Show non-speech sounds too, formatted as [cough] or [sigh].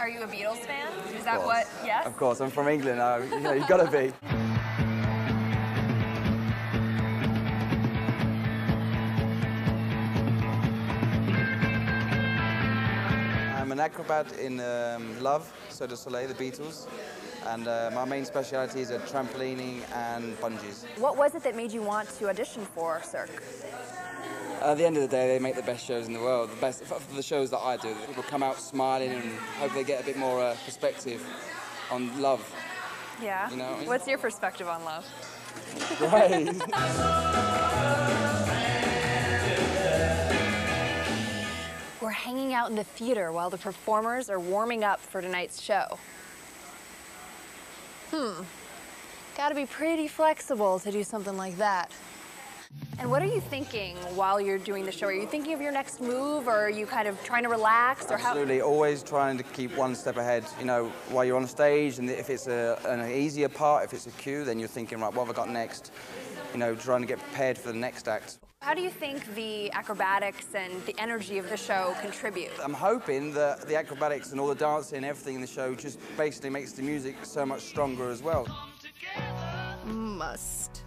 Are you a Beatles fan? Is that what? Yes. Of course, I'm from England. Uh, you know, you've got to be. I'm an acrobat in um, Love, Cirque du Soleil, the Beatles, and uh, my main specialities are trampolining and bungees. What was it that made you want to audition for Cirque? At the end of the day, they make the best shows in the world. The best for the shows that I do. People come out smiling and hope they get a bit more uh, perspective on love. Yeah. You know? What's your perspective on love? Great. [laughs] We're hanging out in the theater while the performers are warming up for tonight's show. Hmm. Gotta be pretty flexible to do something like that. And what are you thinking while you're doing the show? Are you thinking of your next move, or are you kind of trying to relax, or how? Absolutely, always trying to keep one step ahead. You know, while you're on stage, and if it's a, an easier part, if it's a cue, then you're thinking, right, what have I got next? You know, trying to get prepared for the next act. How do you think the acrobatics and the energy of the show contribute? I'm hoping that the acrobatics and all the dancing, and everything in the show, just basically makes the music so much stronger as well. Must.